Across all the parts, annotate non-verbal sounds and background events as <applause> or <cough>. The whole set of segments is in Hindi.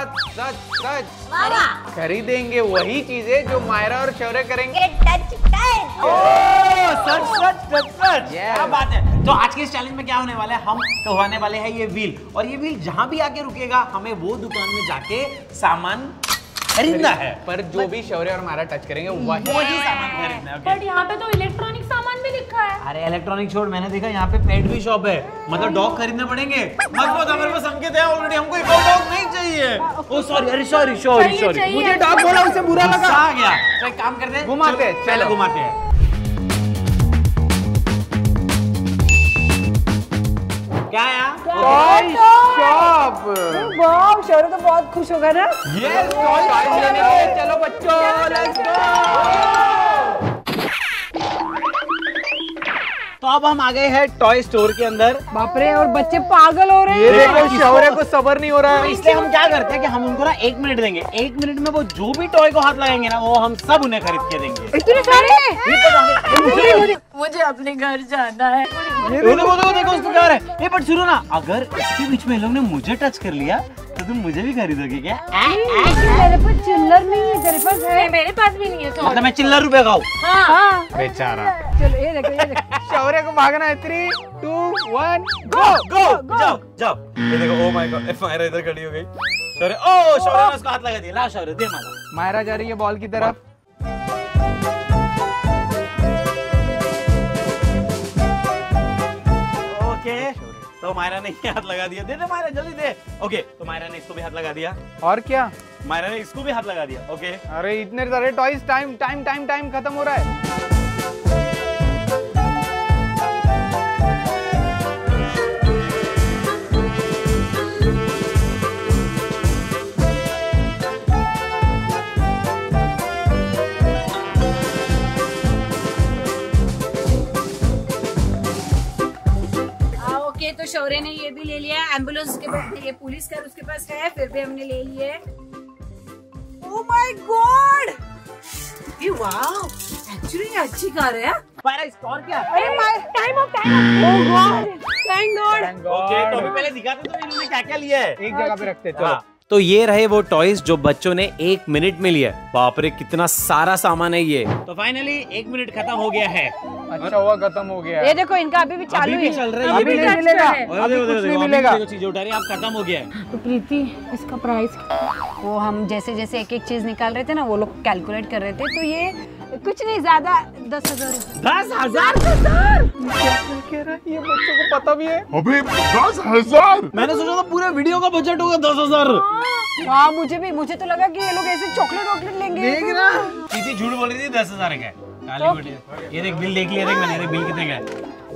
बात सच सच खरीदेंगे वही चीज़ें जो मायरा और शौर्य करेंगे। Touch touch. सच सच सच सच। क्या बात है। तो आज के इस चैलेंज में क्या होने वाला है? हम तो होने वाले हैं ये व्हील। और ये व्हील जहाँ भी आके रुकेगा हमें वो दुकान में जाके सामान खरीदना है। पर जो भी शौर्य और मायरा टच करेंगे वही वही सामान खरीदना है बट यहाँ पे तो इलेक्ट्रॉनिक सामान भी लिखा है। अरे इलेक्ट्रॉनिक छोड़ मैंने देखा यहाँ पे पेट भी शॉप है। मतलब डॉग खरीदने पड़ेंगे। मत बहुत हमारे पास संकेत है ऑलरेडी हमको एक और डॉग नहीं चाहिए। ओ सॉरी अरे सॉरी सॉरी सॉरी मुझे डॉग बोला उसे बुरा लगा। आ गया। तो एक काम करते हैं घुमाते हैं, चलो चलो। घुमाते हैं। क्या यार? टॉय शॉप शौर्य तो बहुत खुश होगा ना? ये चलो बच्चों लेट्स तो अब हम आ गए हैं टॉय स्टोर के अंदर। बाप रे और बच्चे पागल हो रहे हैं। ये हैं देखो शौर्य को सबर नहीं हो रहा है। इसलिए हम क्या करते हैं कि हम उनको ना एक मिनट देंगे। एक मिनट में वो जो भी टॉय को हाथ लगाएँगे ना वो हम सब उन्हें खरीद के देंगे। इतने सारे? मुझे अपने घर जाना है। देखो देखो देखो देखो उसको क्या है ये बट सुनो ना अगर इसके बीच में लोग ने मुझे टच कर लिया तो तुम मुझे भी खरीदोगे क्या? मेरे पास चिल्लर नहीं है तेरे पास है। मेरे पास भी नहीं है तो मतलब मैं चिल्लर रुपए का हूँ। बेचारा। चलो ये देखो ये देखो। शौर्य को भागना है। Three two one go go जाओ जाओ। ये देखो ओ माय गॉड मायरा इधर खड़ी हो गई। शौर्य ओ शौर्य ने उसको हाथ लगा दिया। ला शौर्य दे माला मायरा जा रही है बॉल की तरफ़। तो मायरा ने हाथ लगा दिया। दे दे मायरा जल्दी दे। ओके तो मायरा ने इसको भी हाथ लगा दिया। और क्या? मायरा ने इसको भी हाथ लगा दिया। ओके अरे इतने सारे toys time time time time खत्म हो रहा है। शौर्य ने ये भी ले लिया एंबुलेंस के पास ये पुलिस कार उसके पास है फिर भी हमने ले लिए ओ माय गॉड ये वाओ एक्चुअली अच्छी कार है मायरा इसका और क्या? Time of time oh god thank god okay तो अभी पहले दिखाते तो इन्होंने लिया है। एक जगह पे रखते चलो। हाँ, तो ये रहे वो टॉयज जो बच्चों ने एक मिनट में लिया बाप रे कितना सारा सामान है ये। तो फाइनली एक मिनट खत्म हो गया है। अच्छा हुआ खत्म हो गया। ये देखो इनका अभी भी चालू अभी भी है। चल रहा है। अभी भी नहीं मिलेगा। अभी कुछ नहीं मिलेगा। देखो चीज़ें उठा रही है, अब खत्म हो गया है। तो प्रीति इसका प्राइस वो हम जैसे जैसे एक एक चीज़ निकाल रहे थे ना वो लोग कैलकुलेट कर रहे थे तो ये कुछ नहीं ज़्यादा दस हज़ार दस हज़ार? कह रहा है ये बच्चों को पता भी है अबे दस हज़ार? मैंने सोचा था पूरे वीडियो का बजट होगा दस हज़ार। हाँ। मुझे भी मुझे तो लगा कि ये लोग ऐसे चॉकलेट वॉकलेट लेंगे। देख ना। झूठ बोल रही थी दस हज़ार का है। काली ये देख बिल देख लिया देख मैंने देख बिल कितने का है?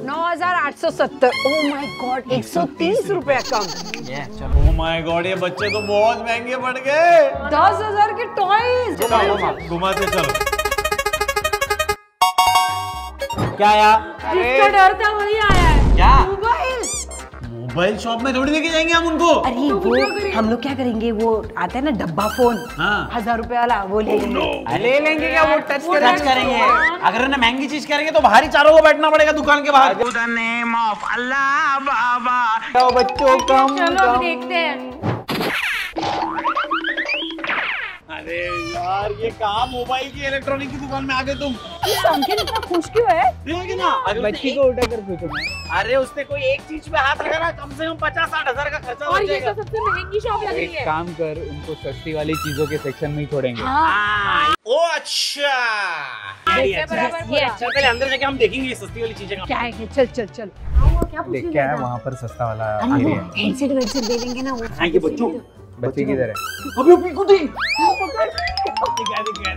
नौ हज़ार आठ सौ सत्तर। ओ माय गॉड एक सौ तीस रुपया कम। चलो। ओह माय गॉड ये बच्चे तो बहुत महँगे पड़ गए। दस हज़ार के टॉयज घुमाते चलो। क्या आया? जिसका डर था वही आया है। क्या? मोबाइल शॉप में थोड़ी लेके जाएँगे हम उनको। अरे तो वो हम लोग क्या करेंगे? वो आता है ना डब्बा फ़ोन हाँ। हज़ार रुपए वाला वो ले लेंगे। ले लेंगे क्या? वो टच टच करेंगे। अगर ना महँगी चीज़ करेंगे तो बाहर ही चारों को बैठना पड़ेगा दुकान के बाहर। नेम बच्चों अल्लाह बाबा। बच्चों कम देखते हैं। अरे यार ये कहा मोबाइल की इलेक्ट्रॉनिक की दुकान में आ गए तुम? संख्या इतना खुश क्यों है। देखिए ना। बच्ची को उठा कर पूछो अरे उसने कोई एक चीज़ पे हाथ लगा कम से कम पचास साठ हज़ार का खर्चा और ये तो सबसे महँगी शॉप लग रही है। काम कर उनको सस्ती वाली चीज़ों के सेक्शन में ही छोड़ेंगे। हाँ। ओ अच्छा। ये अच्छा ये अच्छा पहले अंदर जाके हम देखेंगे ये सस्ती वाली चीज़ें क्या है। चल चल चल। क्या है वहाँ पर सस्ता वाला हम एरिया वो दे देंगे ना वो। हाँ बच्चों। बच्चे किधर है? अभी अभी दिखा दिखा दिखा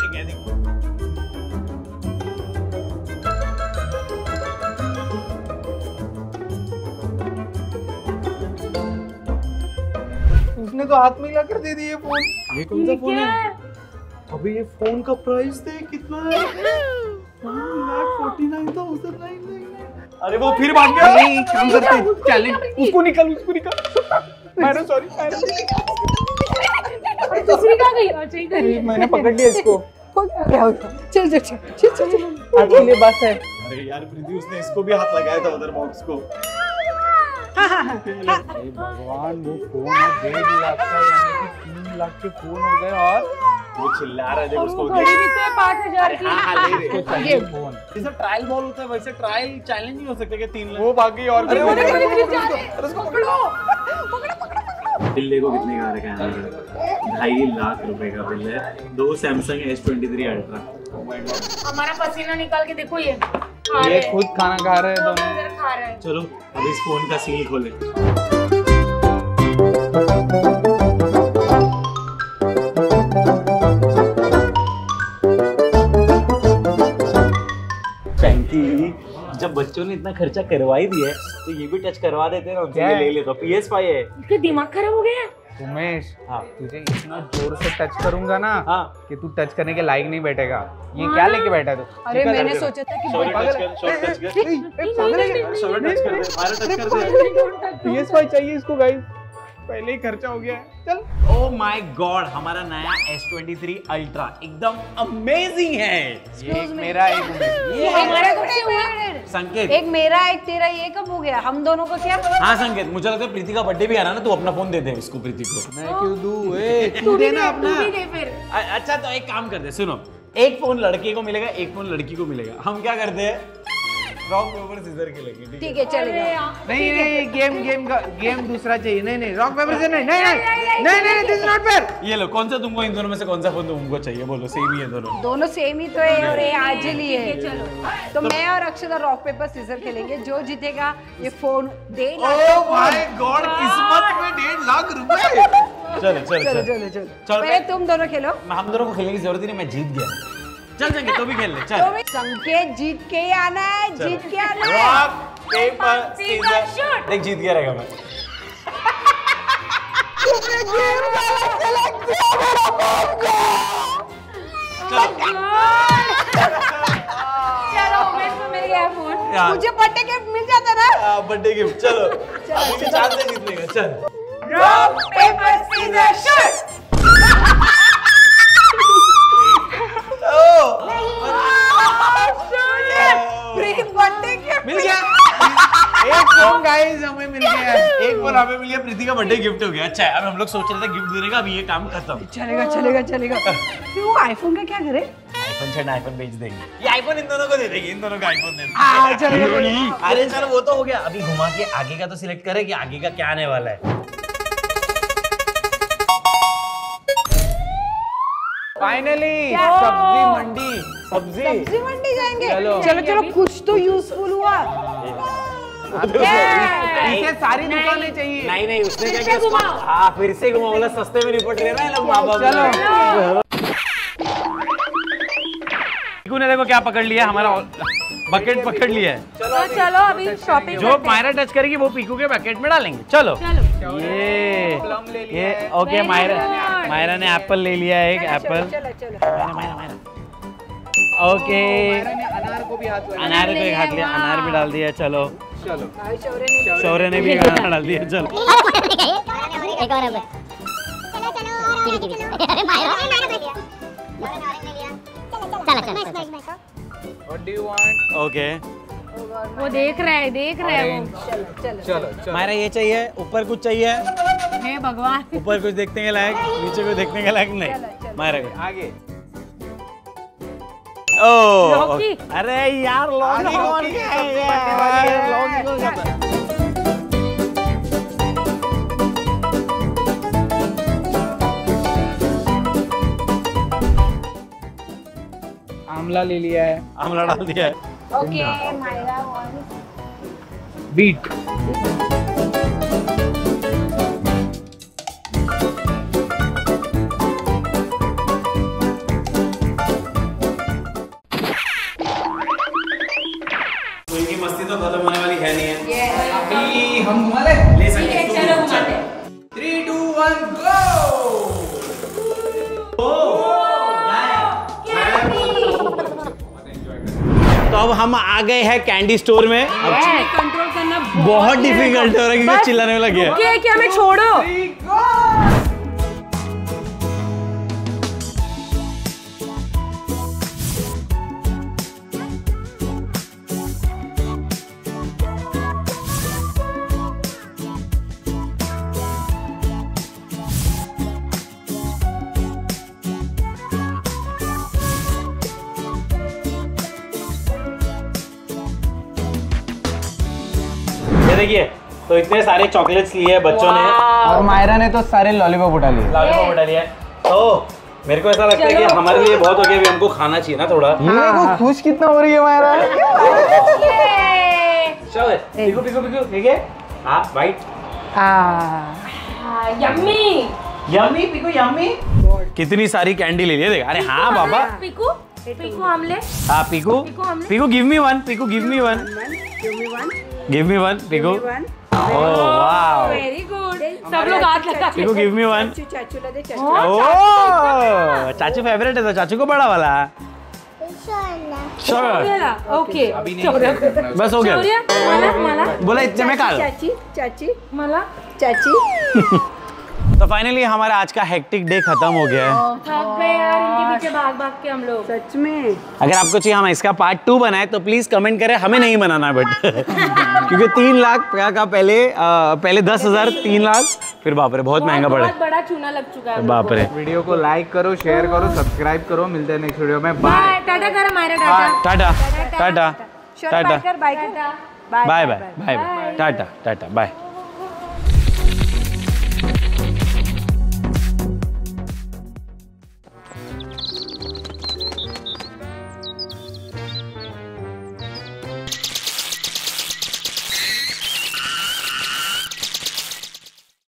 उसने तो हाथ में कर दे दिए फ़ोन। ये कौन सा फ़ोन है? अभी ये फ़ोन का प्राइस दे कितना है। अरे वो फिर भाग गया। नहीं काम करते चैलेंज उसको निकल उसको निकल। मैंने सॉरी दूसरी कहाँ गई इधर ही मैंने पकड़ लिया इसको। क्या होगा चल चल चल चल चल चल। आज के लिए बस है। अरे यार प्रीति उसने इसको भी हाथ लगाया था उधर बॉक्स को। भगवान वो फ़ोन डेढ़ लाख का यानी कि तीन लाख के फ़ोन हो गए और वो चिल्ला रहा है उसको तो है पाँच हज़ार हाँ हाँ चाहिए फ़ोन जैसे ट्रायल बॉल होता है वैसे ट्रायल चैलेंज नहीं हो सकता कि तीन वो बाकी और बिल देखो कितने का रखा है ढाई लाख रुपए का बिल है। दो Samsung S twenty three Ultra हमारा पसीना निकाल के देखो ये। ये खुद खाना खा रहे हैं दोनों। दोनों खा रहे हैं। चलो अब इस फ़ोन का सील खोले। जब बच्चों ने इतना खर्चा करवा ही दिया है तो ये भी टच करवा देते हैं ना उनसे? ले ले तो पी एस फाइव है। इसका दिमाग खराब हो गया? उमेश हाँ। तुझे इतना ज़ोर से टच करूँगा ना हाँ। कि तू टच करने के लायक नहीं बैठेगा। ये हाँ क्या लेके बैठा है तू? अरे मैंने सोचा था कि पागल टच है। कर शौर्य टच कर। ए, ए, पागल है क्या? शौर्य टच कर दे। मारा टच कर दे चाहिए इसको गाइस पहले ही खर्चा हो गया है। चल। ओ माय गॉड हमारा नया S23 अल्ट्रा एकदम अमेजिंग है। ये एक मेरा एक ये हमारा कब से हुआ? संकेत। एक मेरा एक तेरा ये कब हो गया? हम दोनों को क्या हाँ संकेत मुझे लगता है प्रीति का बर्थडे भी आ रहा है ना तू अपना फ़ोन दे दे उसको प्रीति को। मैं क्यों दूँ? ए तू देना अपना। दे फिर। अच्छा तो एक काम करते हैं, सुनो। एक फ़ोन लड़के को मिलेगा एक फ़ोन लड़की को मिलेगा। हम क्या करते हैं? रॉक पेपर सीजर खेलेंगे ठीक है? ठीक है चलेगा नहीं नहीं गेम गेम का गेम दूसरा चाहिए। नहीं नहीं रॉक पेपर से नहीं नहीं नहीं नहीं नहीं दिस इज़ नॉट फेयर ये लो कौन सा तुमको इन दोनों में से कौन सा फ़ोन तुमको चाहिए? बोलो सेम ही है दोनों। दोनों सेम ही तो है और ये आज ही लिए है। तो मैं और अक्षता रॉक पेपर सीजर खेलेंगे जो जीतेगा ये फ़ोन दे ओह माय गॉड किस्मत में डेढ़ लाख रुपए। चलो चलो चलो। चलो चलो चलो। चल पहले तुम दोनों खेलो। हम दोनों को खेलने की ज़रूरत ही नहीं मैं जीत गया। चल संकेत तो भी खेल ले तो चल भी संकेत जीत के ही आना है जीत के आना है। Rock paper scissor, shoot. देख जीत गया रहेगा मैं। चलो। उमेश को मिल गया फ़ोन यार। मुझे बर्थडे गिफ्ट मिल जाता ना? बर्थडे गिफ्ट चलो। चांस है जीतने का चल। Rock paper scissor shoot guys हमें मिल गया। एक बोल हमें मिल गया प्रीति का बर्थडे गिफ्ट हो गया। अच्छा है अब हम लोग सोच रहे थे गिफ्ट देने का अभी ये काम खत्म। चलेगा चलेगा चलेगा। फिर वो आईफोन का क्या करे? आईफोन छठ आईफोन बेच देंगे। ये आईफोन इन दोनों को दे देंगे इन दोनों का आईफोन दे हाँ, चलेगा देंगे अरे चलो वो तो हो गया। अभी घुमा के आगे का तो सिलेक्ट करें कि आगे का क्या आने वाला है। फाइनली सब्ज़ी मंडी सब्ज़ी। सब्ज़ी मंडी जाएँगे। चलो। चलो कुछ तो यूजफुल हुआ। इसे सारी दुकानें चाहिए। नहीं नहीं उसने क्या किया? हाँ फिर से घुमा बोला सस्ते में निपट रहे हैं ना लोग माँ बाप चलो। ने देखो क्या पकड़ लिया हमारा बकेट पकड़ लिया है। तो चलो अभी शॉपिंग जो मायरा टच करेगी वो पीकू के बकेट में डालेंगे। चलो। चलो। ये प्लम ले लिया ये ओके मायरा मायरा ने एप्पल ले लिया है एक एप्पल चलो चलो ओके अनार को भी हाथ अनार को हाथ लिया अनार भी डाल दिया चलो। चलो। शौर्य ने भी अनार डाल दिया चलो। एक और अब चलो चलो कीवी कीवी अरे मायरा चलो चलो। चलो what do you want okay वो देख रहा है देख रहा है चलो चलो चलो। चलो मायरा ये चाहिए? ऊपर कुछ चाहिए? हे भगवान। ऊपर कुछ देखने के लायक? नीचे कुछ देखने के लायक? नहीं। मायरा को आगे। ओ अरे यार लौकी कौन है है। है? आमला ले लिया है। आमला डाल दिया है। ओके मायरा बीट तो अब हम आ गए हैं कैंडी स्टोर में। कंट्रोल करना बहुत डिफ़िकल्ट हो। रहा है क्योंकि चिल्लाने में लगे हैं क्या क्या छोड़ो? देखिए तो इतने सारे चॉकलेट्स लिए हैं बच्चों ने। और मायरा ने तो सारे लॉलीपॉप उठा लिए। लॉलीपॉप उठा है। तो मेरे को ऐसा लगता है कि हमारे लिए बहुत हो गया अभी हमको खाना चाहिए ना थोड़ा। ये देखो खुश कितना हो रही है मायरा। चल पिकू पिकू पिकू ठीक है? हाँ white yummy yummy Piku yummy कितनी सारी कैंडी ले लिए देख। अरे हाँ बाबा पीकू पीकू आमले हाँ Piku Piku give me one Piku give me one give me one Piku oh wow very good सब लोग हाथ लगा पिकू गिव मी वन चाचूला दे ओह चाचू फेवरेट है तो चाचू को बड़ा वाला ओके बस हो गया मला मला बोला इतने में काल चाची चाची मला चाची तो फाइनली हमारा आज का हेक्टिक डे खत्म हो गया है। थक गए यार इनके पीछे भाग भाग के हम लोग। सच में? अगर आपको चाहिए हम इसका पार्ट टू बनाए तो प्लीज़ कमेंट करें हमें नहीं बनाना बट <laughs> क्योंकि तीन लाख का का पहले अ, पहले दस हज़ार तीन लाख फिर बाप रे बहुत महँगा पड़ा बड़ा चूना लग चुका है बाप रे। वीडियो को लाइक करो शेयर करो सब्सक्राइब करो मिलते हैं नेक्स्ट वीडियो में। बाय बाय टाटा कर हमारा tata. Tata. Tata tata. Bye bye bye bye bye bye tata tata. Bye